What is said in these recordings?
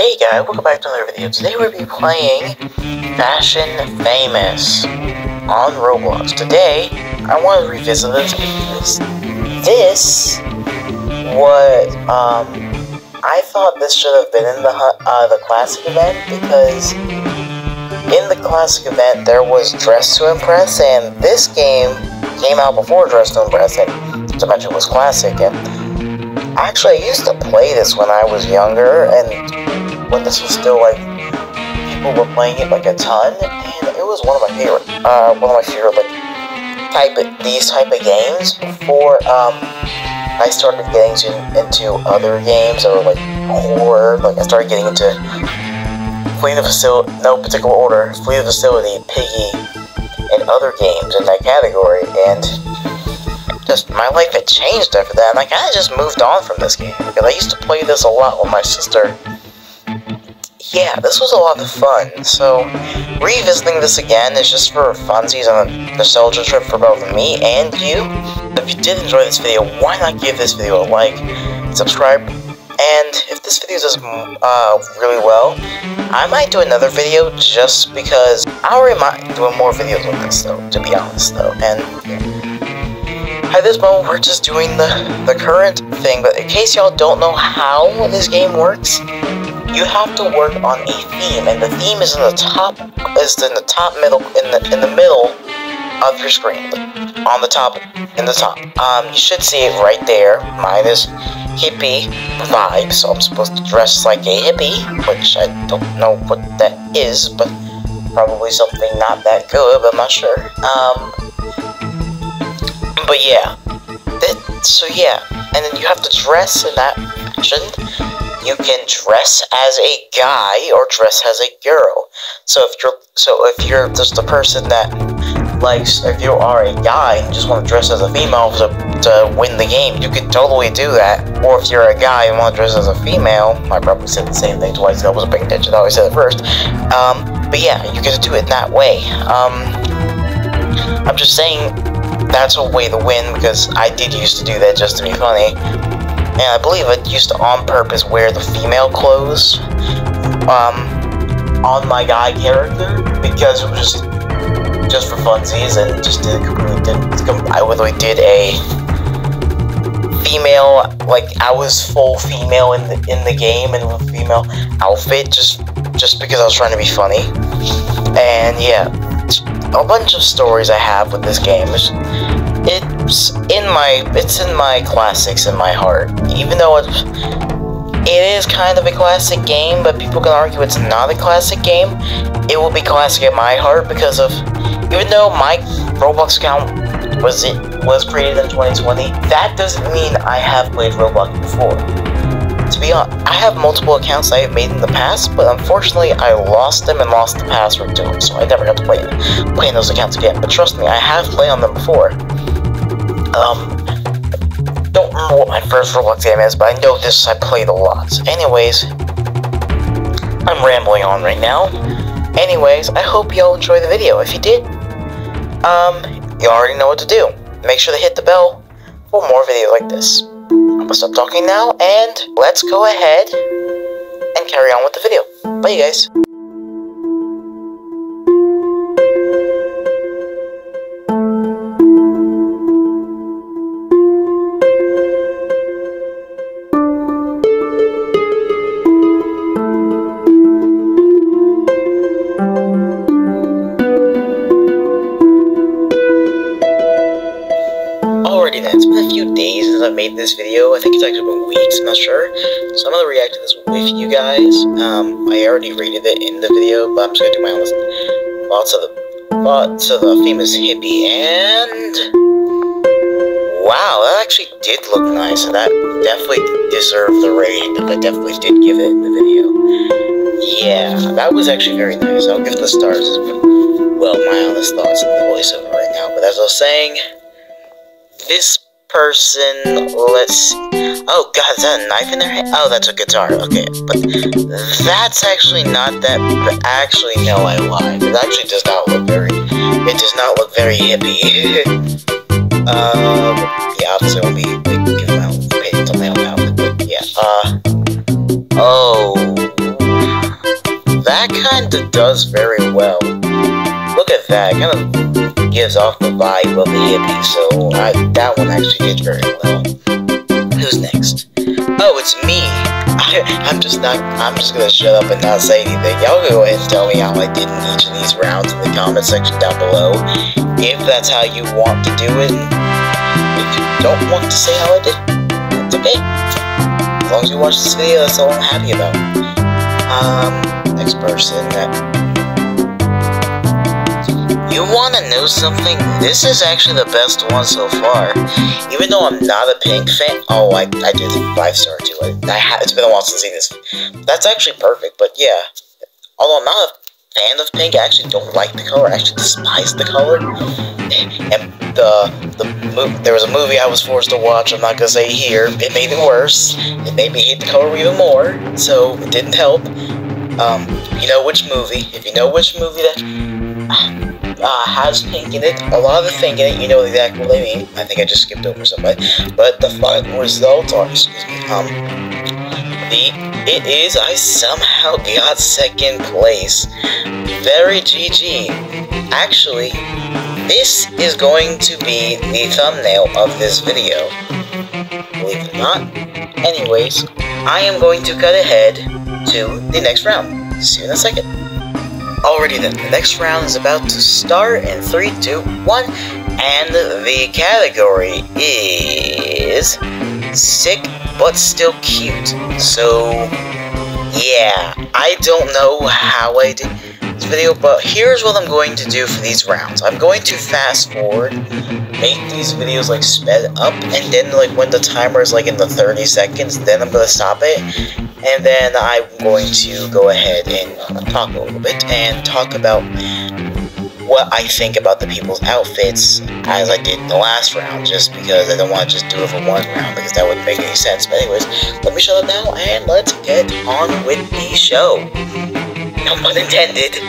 Hey guys, welcome back to another video. Today we'll be playing Fashion Famous on Roblox. Today, I want to revisit this because this was, um, I thought this should have been in the, uh, the classic event because in the classic event there was Dress to Impress and this game came out before Dress to Impress and to mention was classic and actually I used to play this when I was younger and when this was still like people were playing it like a ton, and it was one of my favorite, uh, one of my favorite like type of, these type of games before um I started getting to, into other games that were like horror. Like I started getting into Flee the Facility, no particular order, Flee the Facility, Piggy, and other games in that category, and just my life had changed after that, and I kind of just moved on from this game because I used to play this a lot with my sister yeah, this was a lot of fun. So, revisiting this again is just for funsies and a nostalgia trip for both me and you. If you did enjoy this video, why not give this video a like, subscribe, and if this video does uh, really well, I might do another video just because I already might doing more videos with this though, to be honest though, and yeah. At this moment, we're just doing the, the current thing, but in case y'all don't know how this game works, you have to work on a theme, and the theme is in the top is in the top middle in the in the middle of your screen. On the top in the top. Um you should see it right there. Mine is hippie vibe, so I'm supposed to dress like a hippie, which I don't know what that is, but probably something not that good, but I'm not sure. Um but yeah. That, so yeah, and then you have to dress in that fashion you can dress as a guy or dress as a girl. So if you're so if you're just a person that likes if you are a guy and just want to dress as a female to, to win the game, you can totally do that. Or if you're a guy and want to dress as a female, I probably said the same thing twice. I wasn't paying attention. I always said it first. Um, but yeah, you to do it that way. Um, I'm just saying that's a way to win because I did used to do that just to be funny and I believe I used to on purpose wear the female clothes um, on my guy character because it was just just for funsies and just did did I literally did a female like I was full female in the in the game and with female outfit just just because I was trying to be funny and yeah a bunch of stories I have with this game. It's, it's in my it's in my classics in my heart. Even though it it is kind of a classic game, but people can argue it's not a classic game. It will be classic in my heart because of even though my Roblox account was it was created in 2020, that doesn't mean I have played Roblox before. To be honest, I have multiple accounts I have made in the past, but unfortunately I lost them and lost the password to them, so I never got to play, play in those accounts again. But trust me, I have played on them before. Um, don't remember what my first Roblox game is, but I know this I played a lot. Anyways, I'm rambling on right now. Anyways, I hope y'all enjoy the video. If you did, um, you already know what to do. Make sure to hit the bell for more videos like this. I'm gonna stop talking now, and let's go ahead and carry on with the video. Bye, you guys. Made this video. I think it's actually been weeks, I'm not sure. So I'm gonna react to this with you guys. Um, I already rated it in the video, but I'm just gonna do my own thoughts of the thoughts of the famous hippie. And wow, that actually did look nice, and that definitely deserved the rating that I definitely did give it in the video. Yeah, that was actually very nice. I'll give the stars well my honest thoughts in the voiceover right now. But as I was saying, this person, let's Oh god, is that a knife in their hand? Oh, that's a guitar, okay. But that's actually not that, but actually, no, I lied. It actually does not look very, it does not look very hippie. um, yeah, obviously I'll be, like, giving out, own outfit, but yeah, uh, oh, it does very well. Look at that, kind of gives off the vibe of the hippie, so I, that one actually did very well. Who's next? Oh, it's me. I, am just not. I'm just gonna shut up and not say anything. Y'all go ahead and tell me how I did in each of these rounds in the comment section down below. If that's how you want to do it. If you don't want to say how I did, it's okay. As long as you watch this video, that's all I'm happy about. Um, next person. You want to know something? This is actually the best one so far. Even though I'm not a Pink fan, oh, I, I did five star too. I, I it's been a while since I've seen this. That's actually perfect, but yeah. Although I'm not a fan of Pink, I actually don't like the color. I actually despise the color. And the the there was a movie I was forced to watch. I'm not gonna say here. It made it worse. It made me hate the color even more. So it didn't help. Um, you know which movie? If you know which movie that uh, has pink in it. A lot of the thing in it, you know exactly what I mean. I think I just skipped over somebody. But the final results are, excuse me, um, the, it is, I somehow got second place. Very GG. Actually, this is going to be the thumbnail of this video. Believe it or not. Anyways, I am going to cut ahead to the next round. See you in a second. Alrighty then, the next round is about to start in 3, 2, 1, and the category is sick but still cute. So, yeah, I don't know how I did this video, but here's what I'm going to do for these rounds. I'm going to fast forward, make these videos like sped up, and then like when the timer is like in the 30 seconds, then I'm going to stop it, and then I'm going to go ahead and talk a little bit and talk about what I think about the people's outfits as I did in the last round, just because I don't want to just do it for one round because that wouldn't make any sense. But anyways, let me shut up now and let's get on with the show. No pun intended.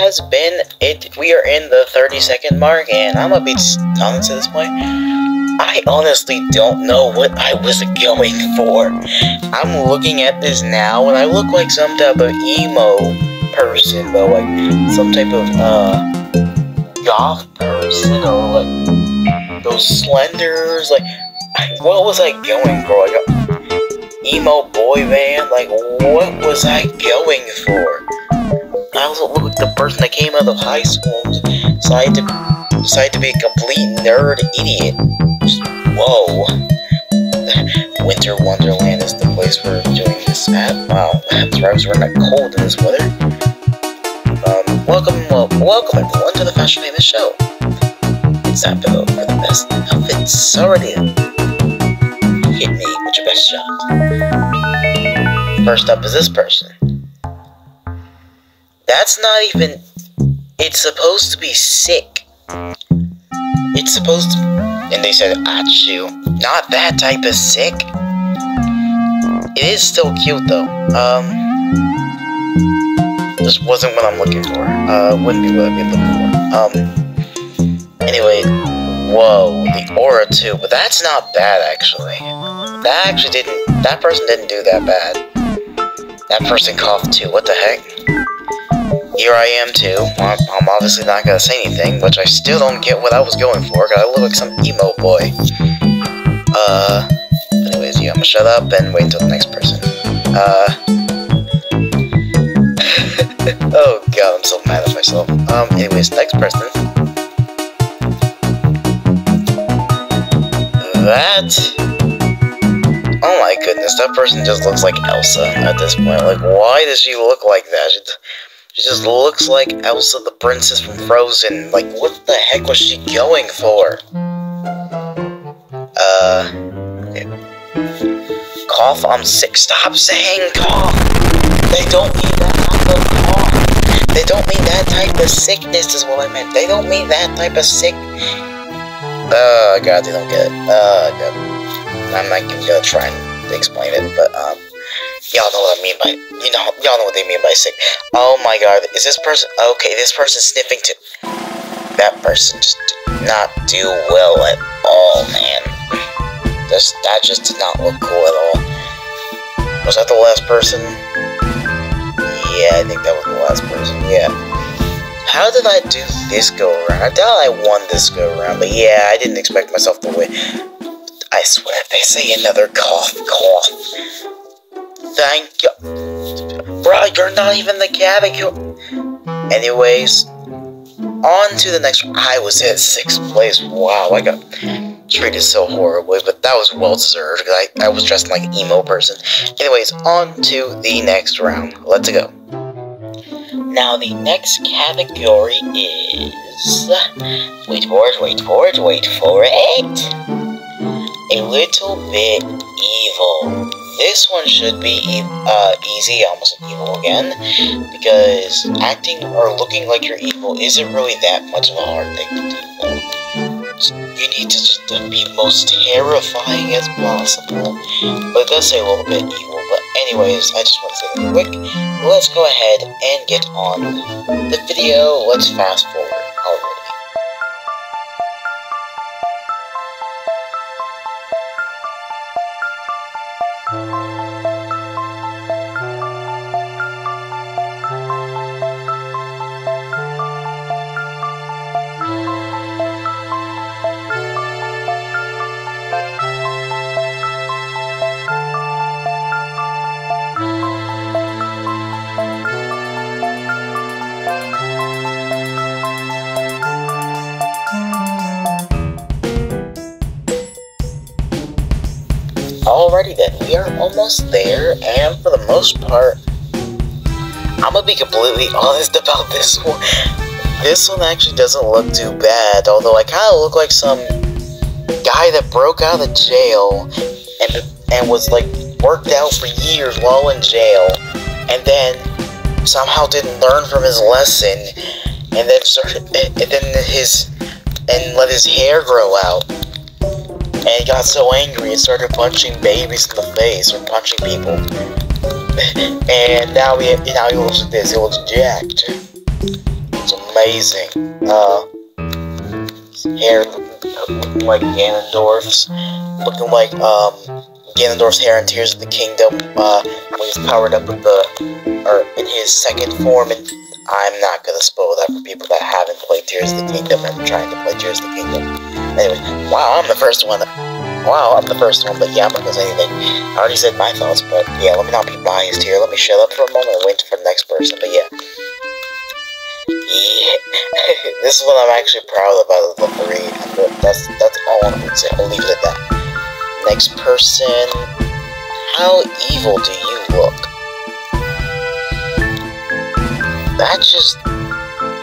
Has been, it. we are in the 30 second mark, and I'm gonna be honest at this point. I honestly don't know what I was going for. I'm looking at this now, and I look like some type of emo person, though, like some type of, uh, goth person, or like those slenders, like, what was I going for? Like, emo boy band? Like, what was I going for? I was the person that came out of high school decided to decided to be a complete nerd idiot. Whoa. Winter Wonderland is the place we're doing this at. Wow, that's right, we're not cold in this weather. Um, welcome, well, welcome everyone to the Fashion Famous Show. It's time to vote for the best outfits. Already, hit me with your best shot. First up is this person. That's not even... It's supposed to be sick. It's supposed to... And they said, Achu. Not that type of sick. It is still cute, though. Um... This wasn't what I'm looking for. Uh, wouldn't be what I'd be looking for. Um... Anyway, whoa, the aura too, but that's not bad actually. That actually didn't, that person didn't do that bad. That person coughed too, what the heck? Here I am too. I'm obviously not gonna say anything, which I still don't get what I was going for, because I look like some emo boy. Uh, anyways, yeah, I'm gonna shut up and wait until the next person. Uh, oh god, I'm so mad at myself. Um, anyways, next person. That... Oh my goodness, that person just looks like Elsa at this point. Like, why does she look like that? She just looks like Elsa the princess from Frozen. Like, what the heck was she going for? Uh... Okay. Cough, I'm sick. Stop saying cough. They don't mean that type of cough. They don't mean that type of sickness is what I meant. They don't mean that type of sick. Oh god, they don't get it. Oh god. I'm not even gonna try and explain it, but um, y'all know what I mean by you know y'all know what they mean by sick. Oh my god, is this person okay? This person sniffing too. That person just did not do well at all, man. This that just did not look cool at all. Was that the last person? Yeah, I think that was the last person. Yeah. How did I do this go around? I doubt I won this go around, but yeah, I didn't expect myself to win. I swear, if they say another cough, cough. Thank you. Bro, you're not even the category. Anyways, on to the next. I was in sixth place. Wow, I got treated so horribly, but that was well deserved. I, I was dressed like an emo person. Anyways, on to the next round. Let's go. Now, the next category is. Wait for it, wait for it, wait for it. A little bit evil. This one should be uh, easy, almost evil again, because acting or looking like you're evil isn't really that much of a hard thing to do. You need to just be most terrifying as possible, but it does say a little bit evil, but anyways, I just want to say that quick. Let's go ahead and get on the video. Let's fast forward Then, we are almost there, and for the most part, I'm gonna be completely honest about this one. This one actually doesn't look too bad, although I kind of look like some guy that broke out of jail and and was like worked out for years while in jail, and then somehow didn't learn from his lesson, and then started, and then his and let his hair grow out and he got so angry and started punching babies in the face or punching people. and now he now he looks like this. He looks jacked. It's amazing. Uh, hair looking like Ganondorf's, looking like um Ganondorf's hair in Tears of the Kingdom. Uh, when he's powered up with the or in his second form. And I'm not gonna spoil that for people that haven't played Tears of the Kingdom and trying to play Tears of the Kingdom. Anyway, wow, I'm the first one. Wow, I'm the first one, but yeah, I'm not gonna say anything. I already said my thoughts, but yeah, let me not be biased here. Let me shut up for a moment and wait for the next person, but yeah. Yeah, this is what I'm actually proud of out of the three. That's, that's all I'm gonna say. I'll leave it at that. Next person. How evil do you look? That just...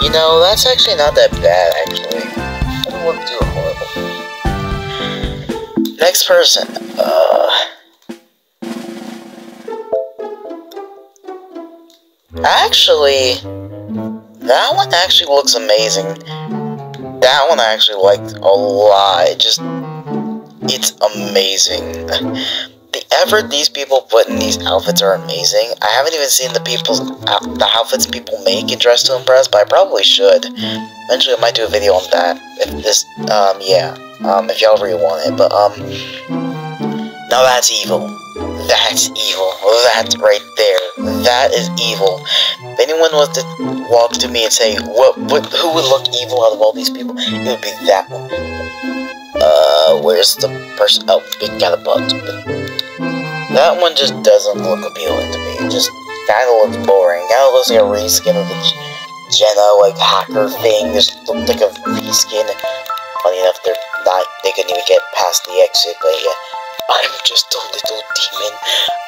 You know, that's actually not that bad, actually. I don't look too horrible. Next person. Uh, actually, that one actually looks amazing. That one I actually liked a lot. It just, it's amazing. The effort these people put in these outfits are amazing. I haven't even seen the people's the outfits people make in Dress to Impress, but I probably should. Eventually, I might do a video on that. If this, um, yeah um, if y'all really want it. But, um, now that's evil. That's evil. That right there. That is evil. If anyone was to walk to me and say, what, what, who would look evil out of all these people, it would be that one. Uh, where's the person? Oh, it got a. That one just doesn't look appealing to me. It just kind of looks boring. Kind of looks like a reskin of the Jenna, like, hacker thing. Just looked like a reskin. Funny enough, they're not, they couldn't even get past the exit, but yeah. I'm just a little demon,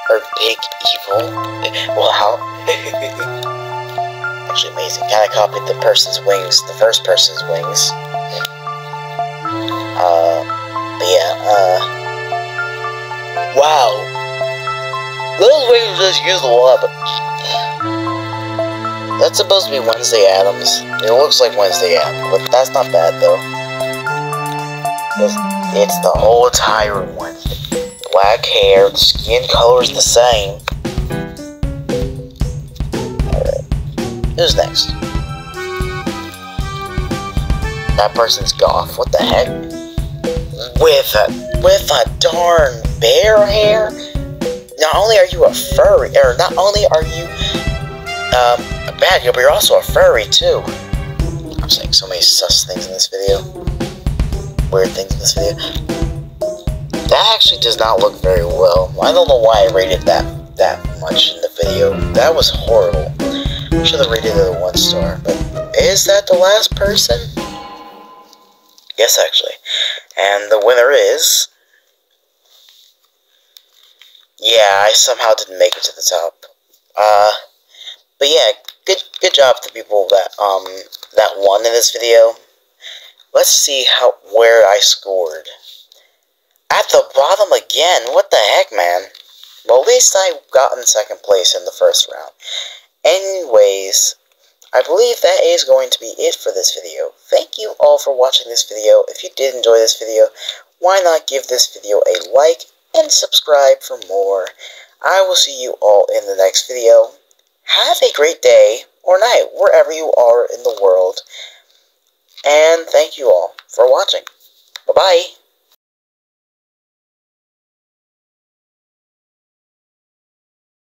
or big evil. Well, how? Actually amazing. Kinda copied the person's wings, the first person's wings. Uh, but yeah, uh, wow. Those Rangers just use the lot, that's supposed to be Wednesday Addams. It looks like Wednesday Addams, but that's not bad though. It's, it's the whole entire Wednesday. Black hair, skin color is the same. Alright. Who's next? That person's Goth. What the heck? With a with a darn bear hair? Not only are you a furry, or not only are you um, a bad girl, but you're also a furry too. I'm saying so many sus things in this video. Weird things in this video. That actually does not look very well. I don't know why I rated that that much in the video. That was horrible. Should have rated it a one star. But is that the last person? Yes, actually. And the winner is... Yeah, I somehow didn't make it to the top. Uh... But yeah, good good job to people that um that won in this video. Let's see how where I scored. At the bottom again. What the heck, man? Well, at least I got in second place in the first round. Anyways, I believe that is going to be it for this video. Thank you all for watching this video. If you did enjoy this video, why not give this video a like and subscribe for more. I will see you all in the next video. Have a great day or night wherever you are in the world. And thank you all for watching. Bye-bye.